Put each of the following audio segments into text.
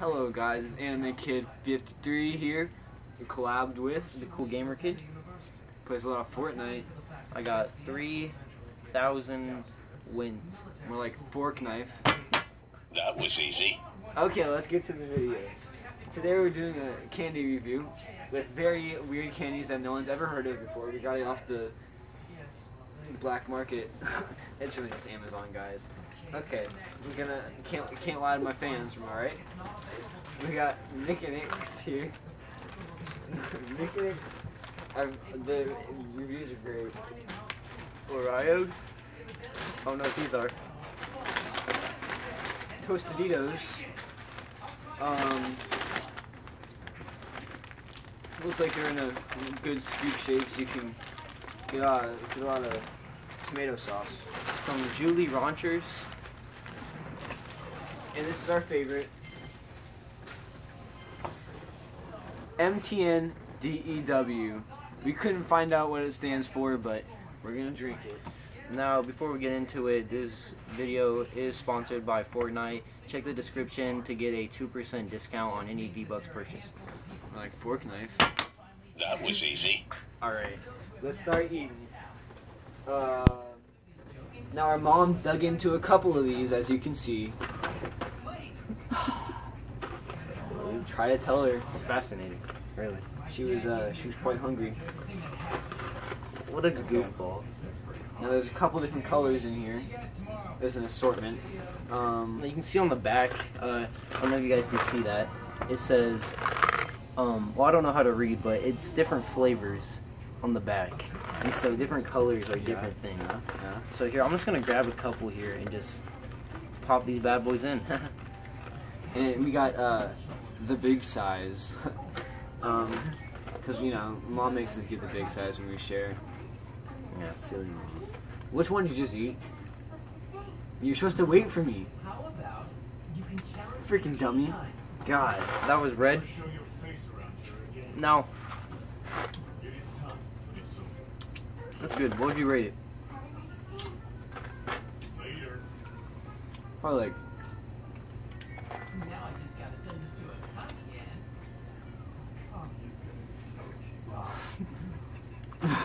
Hello guys, it's Anime Kid 53 here. We collabed with the cool gamer kid. plays a lot of Fortnite. I got 3,000 wins. We're like fork knife. That was easy. Okay, let's get to the video. Today we're doing a candy review with very weird candies that no one's ever heard of before. We got it off the black market. it's really just Amazon, guys. Okay, we're gonna can't can't lie to my fans, am I right? We got Nick and Ix here. Nick and Ix. I've, the reviews are great. Oreos? Oh no, these are. Tostaditos. Um, looks like they're in a good scoop shape, so you can get a lot get a lot of tomato sauce. Some Julie Ranchers. And this is our favorite. MTN DEW. We couldn't find out what it stands for, but we're gonna drink it. Now, before we get into it, this video is sponsored by Fortnite. Check the description to get a 2% discount on any V-Bucks purchase. Like fork knife. That was easy. Alright, let's start eating. Uh, now our mom dug into a couple of these, as you can see. Try to tell her. It's fascinating, really. She was uh, she was quite hungry. What a goofball. Now there's a couple different colors in here. There's an assortment. Um, You can see on the back, uh, I don't know if you guys can see that. It says, um, well, I don't know how to read, but it's different flavors on the back. And so different colors are different things. yeah. So here, I'm just gonna grab a couple here and just pop these bad boys in. And we got uh, the big size. um, because you know, mom makes us get the big size when we share. yeah, silly. Which one did you just eat? You're supposed to wait for me. How about you can challenge freaking dummy. God, that was red. No. That's good. What would you rate it? Probably like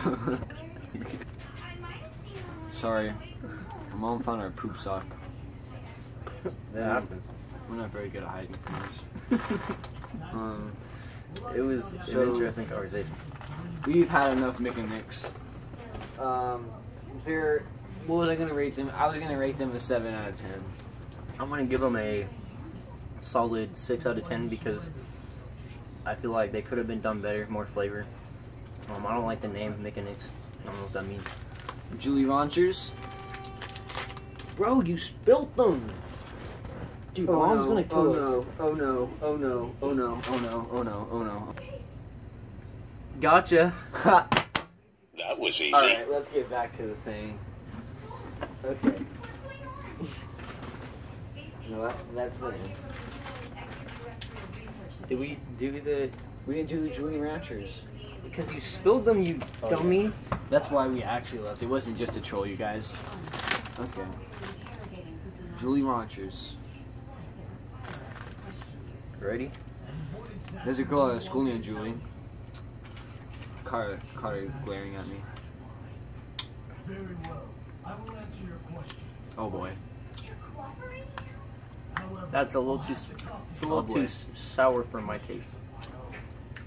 Sorry. My mom found our poop sock. That happens. We're not very good at hiding things. um, It was So- an interesting conversation. we've had enough Mick and Nicks. Um, they're. What was I gonna rate them? I was gonna rate them a seven out of ten. I'm gonna give them a solid six out of ten because I feel like they could have been done better, more flavor. Um, I don't like the name Mechanics. I don't know what that means. Julie Ranchers. Bro, you spilt them. Dude, mom's gonna kill oh us. no! Oh no! Oh no! Oh no! Oh no! Oh no! Oh no! Gotcha. That was easy. All right, let's get back to the thing. Okay. No, that's that's the end. Did we do the? We didn't do the Julie Ranchers. Because you spilled them, you Oh, dummy. That's why we actually left. It wasn't just a troll, you guys. Okay. Julie Ranchers. Ready? There's a girl at school named Julie. Caught her, caught her glaring at me. Oh boy. That's a little too. It's a oh, little Oh, too sour for my taste.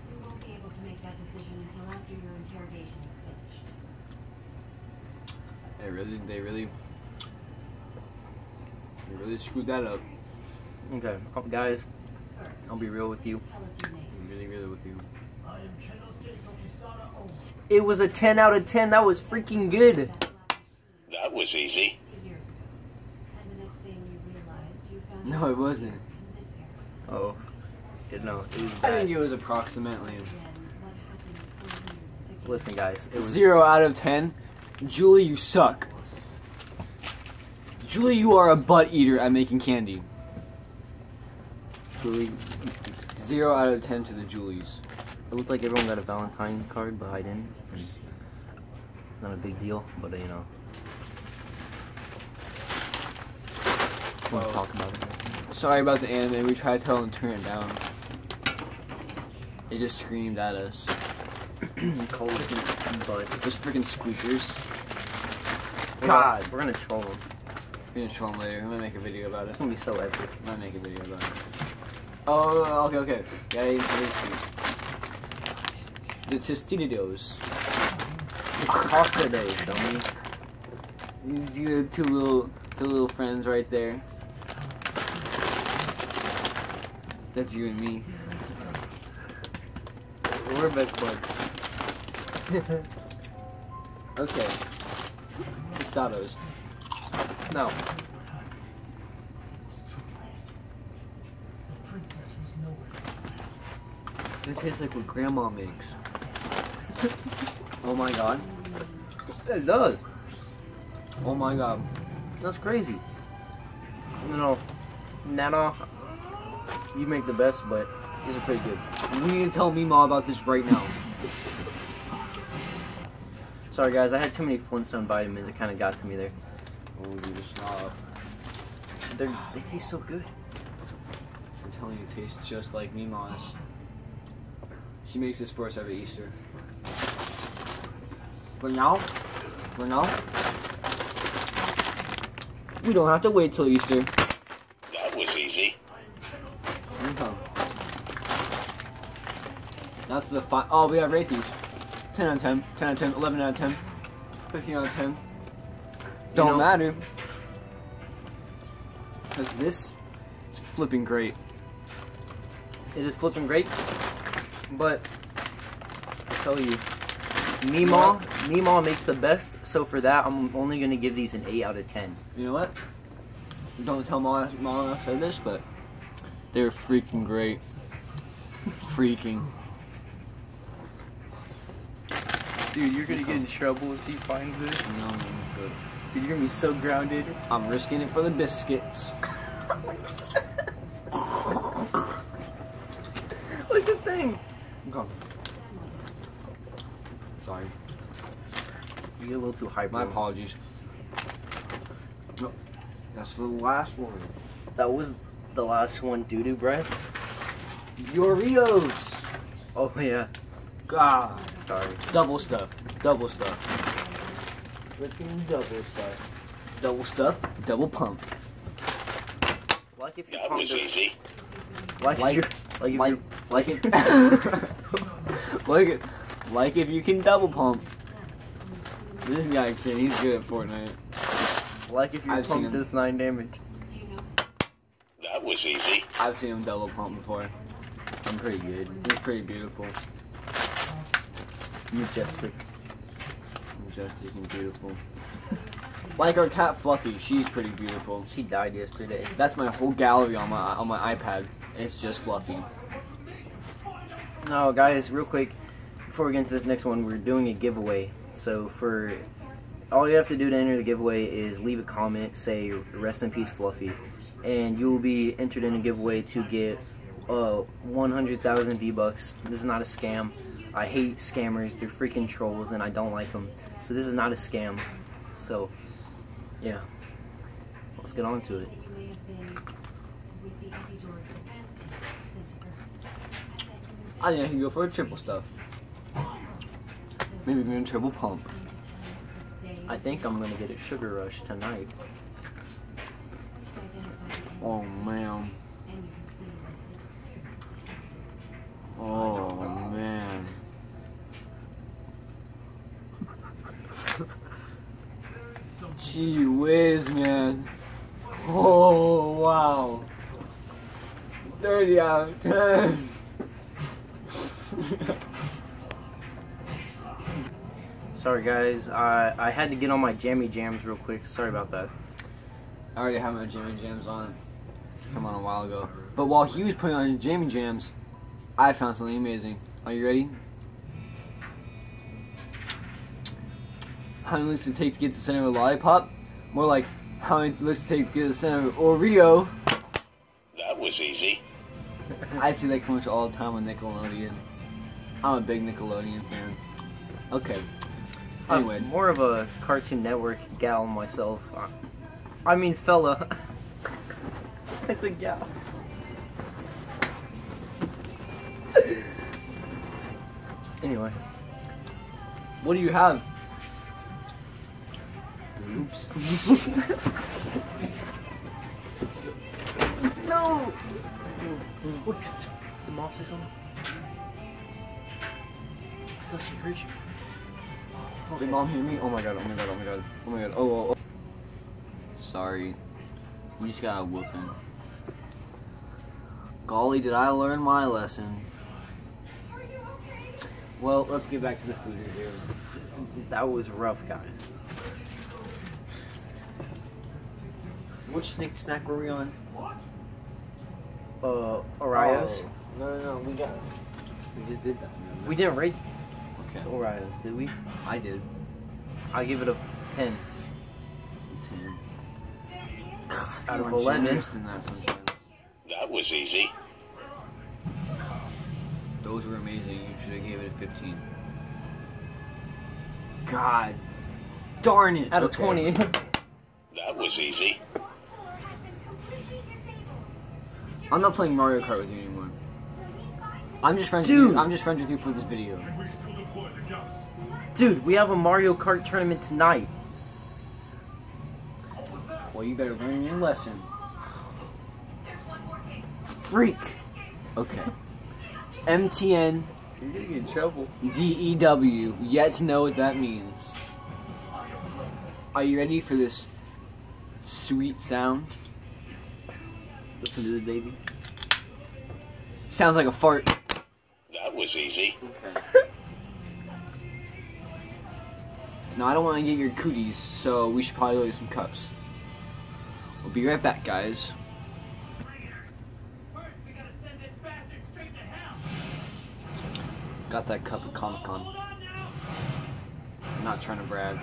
You won't be able to make that decision until after your interrogation is finished. They really, they really, they really screwed that up. Okay, oh, guys, I'll be real with you. Tell us your name. Really, really with you. It was a 10 out of 10. That was freaking good. That was easy. Two years ago. And the next thing you realized, you found No, it wasn't. in this area. Oh, it, no, it was I think it was approximately Then what happened from here? Listen, guys, it was zero out of ten. Julie, you suck. Julie, you are a butt eater at making candy. Julie. Zero out of ten to the Julies. It looked like everyone got a Valentine card, but I didn't. It's not a big deal, but uh, you know. Want to Well, talk about it? Sorry about the anime. We tried to tell him to turn it down. They just screamed at us. Cold butts. Those freaking squeakers. We're God. gonna- we're gonna troll them. We're gonna troll them later. I'm gonna make a video about it. It's gonna be so epic. I'm gonna make a video about it. Oh, okay, okay. Yeah, The Tostitos. It's Costa Day, dummy. These are the two little, the little friends right there. That's you and me. We're best buds. Okay. Tostados. No. It tastes like what grandma makes. oh my god. It does. Oh my god. That's crazy. You know, Nana, you make the best, but these are pretty good. We need to tell Mima about this right now. Sorry guys, I had too many Flintstone vitamins. It kind of got to me there. Oh, you just snob. They're, they taste so good. I'm telling you, it tastes just like Mima's. She makes this for us every Easter. But now, but now, we don't have to wait till Easter. Now to the fi- Oh, we gotta rate these. 10 out of 10, 10 out of 10, 11 out of 10, 15 out of 10. Don't know- matter. Because this is flipping great. It is flipping great, but I tell you, Meemaw, Meemaw makes the best. So for that, I'm only gonna give these an eight out of ten. You know what? Don't tell Mom I said this, but they're freaking great. freaking. Dude, you're gonna get in trouble if he finds this. No, no, good. Dude, you're gonna be so grounded. I'm risking it for the biscuits. Look at the thing. Okay. Sorry. You get a little too hyper. My apologies. No, that's the last one. That was the last one, doo doo bread. Oreos. Oh yeah. God. Sorry. Double stuff. Double stuff. Freaking double stuff. Double stuff. Double pump. Like if you That was easy. Like, Like- like if Like, you're, like it. like it. Like if you can double pump. This guy can. He's good at Fortnite. like if you I've pump him. this nine damage. Do you know? That was easy. I've seen him double pump before. I'm pretty good. He's pretty beautiful. Majestic. Majestic and beautiful. Like our cat Fluffy, she's pretty beautiful. She died yesterday. That's my whole gallery on my on my iPad. It's just Fluffy. No, guys, real quick, before we get into this next one, we're doing a giveaway. So for all you have to do to enter the giveaway is leave a comment, say "Rest in peace, Fluffy," and you will be entered in a giveaway to get uh 100,000 V bucks. This is not a scam. I hate scammers. They're freaking trolls, and I don't like them. So this is not a scam. So yeah, let's get on to it. Oh, you may have been with the epidural capacity center. I think I can go for a triple stuff. Maybe even a triple pump. I think I'm gonna get a sugar rush tonight. Oh man. Oh Gee whiz, man. Oh wow. 30 out of 10. Sorry guys, I I had to get on my jammy jams real quick. Sorry about that. I already have my Jammy Jams on. Come on a while ago. But while he was putting on his Jammy Jams, I found something amazing. Are you ready? How many licks does it take to get to the center of a lollipop? More like, how many licks does it take to get to the center of an Oreo? That was easy. I see that commercial all the time on Nickelodeon. I'm a big Nickelodeon fan. Okay. Anyway, I'm more of a Cartoon Network gal myself. I- I mean, fella. I said gal. Anyway. What do you have? Oops. No. What? Did mom say something? I thought she heard you. Did mom hear me? Oh my god, oh my god, oh my god. Oh my god. Oh, oh, oh. Sorry. We just got a whooping. Golly, did I learn my lesson. Well, let's get back to the food here. That was rough, guys. Which snack snack were we on? Uh, Oreos. Oh, no, no, no, we got. We just did that. We didn't rate Okay. Oreos, did we? I did. I give it a 10 Ten. out of 11. than that sometimes. That was easy. Those were amazing. You should have gave it a 15. God. Darn it. Out of Okay. 20. That was easy. I'm not playing Mario Kart with you anymore. I'm just friends with you. I'm just friends with you for this video. Dude, we have a Mario Kart tournament tonight. Well, you better learn your lesson. Freak. Okay. MTN You're gonna get in trouble. DEW. Yet to know what that means. Are you ready for this sweet sound? Listen to the baby. Sounds like a fart. That was easy. Okay. no, I don't want to get your cooties, so we should probably go get some cups. We'll be right back, guys. Got that cup at Comic Con. I'm not trying to brag.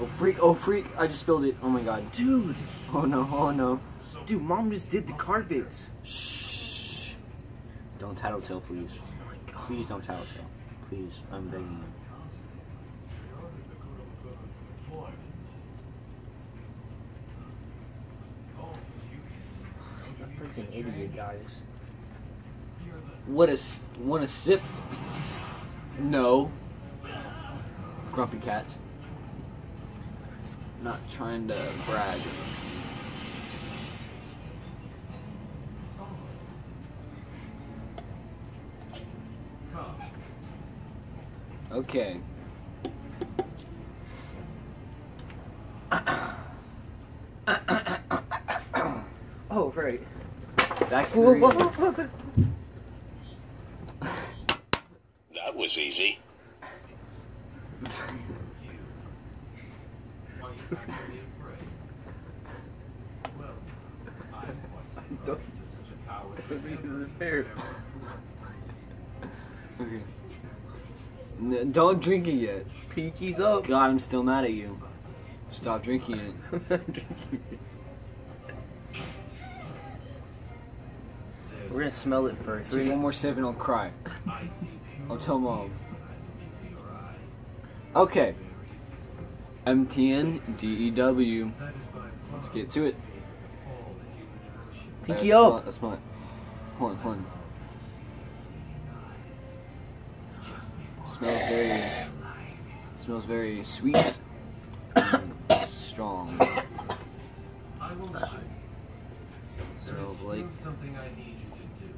Oh freak! Oh freak! I just spilled it. Oh my god. Dude, Oh no! Oh no! Dude, mom just did the carpets. Shh! Don't tattletale, please. Oh please don't tattletale. Please, I'm begging you. Freaking idiot, guys. What a want a sip? No. Grumpy cat. Not trying to brag. Okay. Oh, right. Back to the. That was easy. Okay. N- don't drink it yet. Pinky's up. God, I'm still mad at you. Stop drinking it. I'm not drinking it. We're gonna smell it first. Take one more sip and I'll cry. I'll tell mom. Okay. MTN DEW. Let's get to it. Pinky Uh, up. That's mine. Hold on, hold on. Smells very. Smells very sweet. and strong. Smells like. something I need you to do.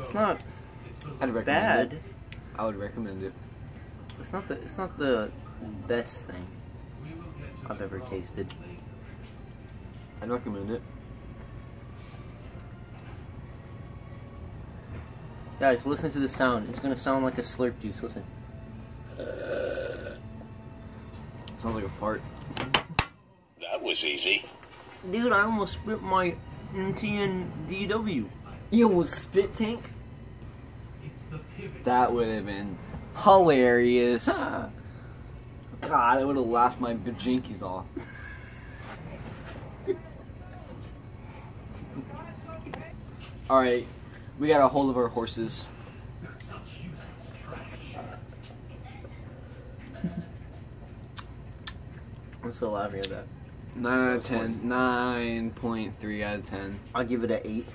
It's not I'd recommend bad. it. I would recommend it. It's not the. It's not the best thing I've ever tasted. I'd recommend it. Guys, listen to the sound. It's gonna sound like a slurp juice. Listen. Sounds like a fart. That was easy. Dude, I almost spit my MTN DEW. You almost spit tank? That would have been hilarious. God, I would have laughed my bajinkies off. Alright, We got a hold of our horses. I'm still laughing at that. 9 out of 10. 9.3 out of 10. I'll give it an eight.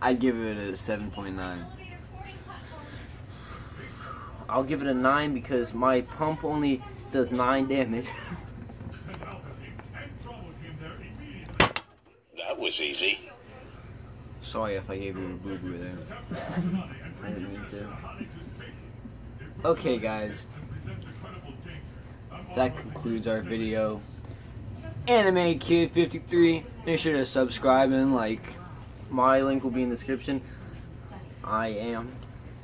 I'd give it a 7.9. I'll give it a nine because my pump only does nine damage. That was easy. Sorry if I gave you a boo boo there. I didn't mean to. Okay, guys. That concludes our video. Anime Kid 53. Make sure to subscribe and like. My link will be in the description. I am,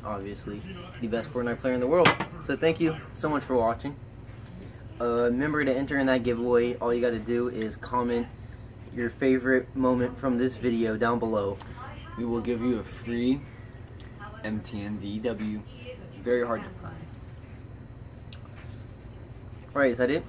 obviously, the best Fortnite player in the world. So thank you so much for watching. Remember to enter in that giveaway. All you got to do is comment your favorite moment from this video down below. We will give you a free MTN DEW. Very hard to find. Alright, is that it?